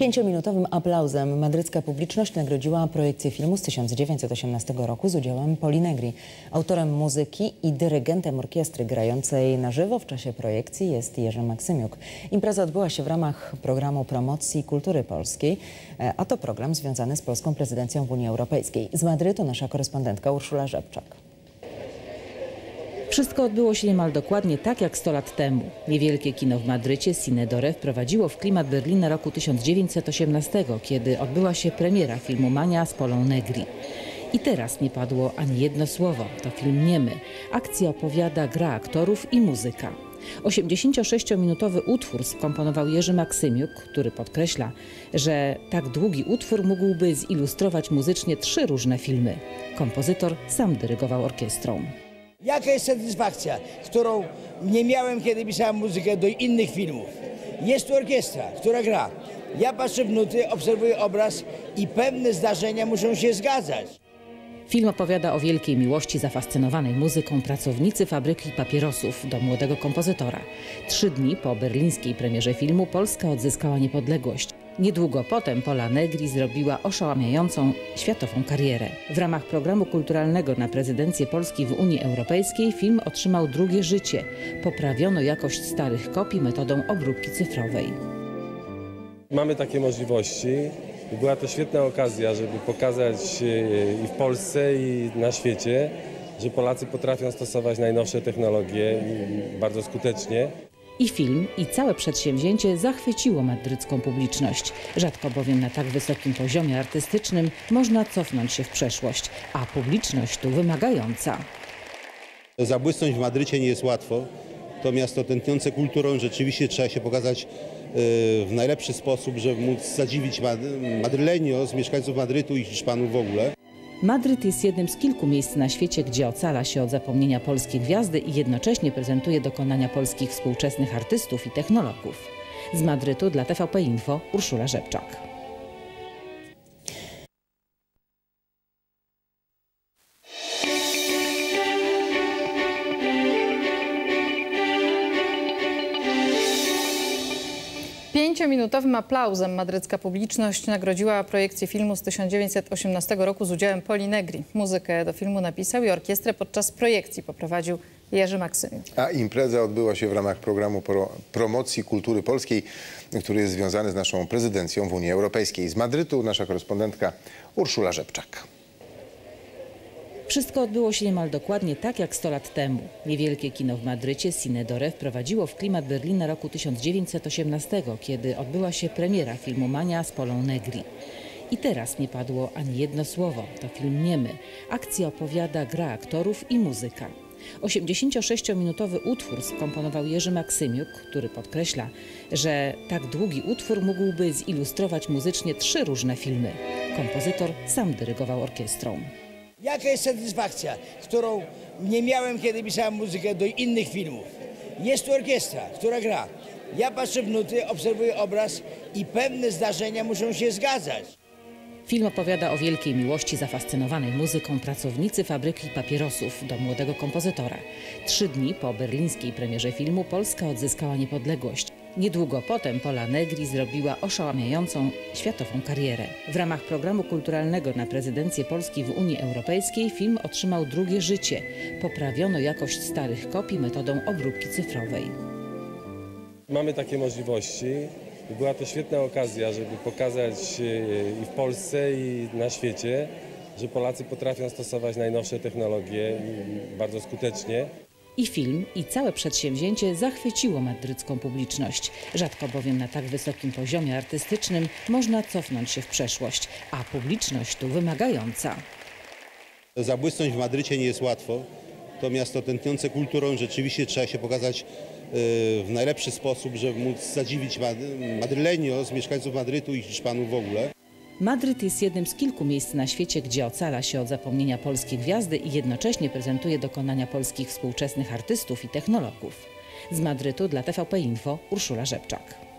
Pięciominutowym aplauzem madrycka publiczność nagrodziła projekcję filmu z 1918 roku z udziałem Poli Negri. Autorem muzyki i dyrygentem orkiestry grającej na żywo w czasie projekcji jest Jerzy Maksymiuk. Impreza odbyła się w ramach programu promocji kultury polskiej, e, a to program związany z polską prezydencją w Unii Europejskiej. Z Madrytu nasza korespondentka Urszula Rzepczak. Wszystko odbyło się niemal dokładnie tak jak 100 lat temu. Niewielkie kino w Madrycie, Cinedore, wprowadziło w klimat Berlina roku 1918, kiedy odbyła się premiera filmu Mania z Polą Negri. I teraz nie padło ani jedno słowo. To film niemy. Akcja opowiada gra aktorów i muzyka. 86-minutowy utwór skomponował Jerzy Maksymiuk, który podkreśla, że tak długi utwór mógłby zilustrować muzycznie trzy różne filmy. Kompozytor sam dyrygował orkiestrą. Jaka jest satysfakcja, którą nie miałem, kiedy pisałem muzykę do innych filmów? Jest tu orkiestra, która gra. Ja patrzę w nuty, obserwuję obraz i pewne zdarzenia muszą się zgadzać. Film opowiada o wielkiej miłości zafascynowanej muzyką pracownicy fabryki papierosów do młodego kompozytora. Trzy dni po berlińskiej premierze filmu Polska odzyskała niepodległość. Niedługo potem Pola Negri zrobiła oszałamiającą światową karierę. W ramach programu kulturalnego na prezydencję Polski w Unii Europejskiej film otrzymał drugie życie. Poprawiono jakość starych kopii metodą obróbki cyfrowej. Mamy takie możliwości. Była to świetna okazja, żeby pokazać e, i w Polsce, i na świecie, że Polacy potrafią stosować najnowsze technologie bardzo skutecznie. I film, i całe przedsięwzięcie zachwyciło madrycką publiczność. Rzadko bowiem na tak wysokim poziomie artystycznym można cofnąć się w przeszłość, a publiczność tu wymagająca. Zabłysnąć w Madrycie nie jest łatwo. To miasto tętniące kulturą rzeczywiście trzeba się pokazać e, w najlepszy sposób, żeby móc zadziwić Mad- Madrylenios, mieszkańców Madrytu i Hiszpanów w ogóle. Madryt jest jednym z kilku miejsc na świecie, gdzie ocala się od zapomnienia polskie gwiazdy i jednocześnie prezentuje dokonania polskich współczesnych artystów i technologów. Z Madrytu dla TVP Info Urszula Rzepczak. Pięciominutowym aplauzem madrycka publiczność nagrodziła projekcję filmu z 1918 roku z udziałem Poli Negri. Muzykę do filmu napisał i orkiestrę podczas projekcji poprowadził Jerzy Maksymiuk. A impreza odbyła się w ramach programu pro, promocji kultury polskiej, który jest związany z naszą prezydencją w Unii Europejskiej. Z Madrytu nasza korespondentka Urszula Rzepczak. Wszystko odbyło się niemal dokładnie tak jak 100 lat temu. Niewielkie kino w Madrycie, Cinedore, wprowadziło w klimat Berlina roku 1918, kiedy odbyła się premiera filmu Mania z Polą Negri. I teraz nie padło ani jedno słowo. To film niemy. Akcja opowiada gra aktorów i muzyka. 86-minutowy utwór skomponował Jerzy Maksymiuk, który podkreśla, że tak długi utwór mógłby zilustrować muzycznie trzy różne filmy. Kompozytor sam dyrygował orkiestrą. Jaka jest satysfakcja, którą nie miałem, kiedy pisałem muzykę do innych filmów? Jest tu orkiestra, która gra. Ja patrzę w nuty, obserwuję obraz i pewne zdarzenia muszą się zgadzać. Film opowiada o wielkiej miłości zafascynowanej muzyką pracownicy fabryki papierosów do młodego kompozytora. Trzy dni po berlińskiej premierze filmu Polska odzyskała niepodległość. Niedługo potem Pola Negri zrobiła oszałamiającą światową karierę. W ramach programu kulturalnego na prezydencję Polski w Unii Europejskiej film otrzymał drugie życie. Poprawiono jakość starych kopii metodą obróbki cyfrowej. Mamy takie możliwości. Była to świetna okazja, żeby pokazać e, i w Polsce, i na świecie, że Polacy potrafią stosować najnowsze technologie bardzo skutecznie. I film, i całe przedsięwzięcie zachwyciło madrycką publiczność. Rzadko bowiem na tak wysokim poziomie artystycznym można cofnąć się w przeszłość, a publiczność tu wymagająca. Zabłysnąć w Madrycie nie jest łatwo. To miasto tętniące kulturą rzeczywiście trzeba się pokazać e, w najlepszy sposób, żeby móc zadziwić Mad- Madrylenios, mieszkańców Madrytu i Hiszpanów w ogóle. Madryt jest jednym z kilku miejsc na świecie, gdzie ocala się od zapomnienia polskie gwiazdy i jednocześnie prezentuje dokonania polskich współczesnych artystów i technologów. Z Madrytu dla TVP Info Urszula Rzepczak.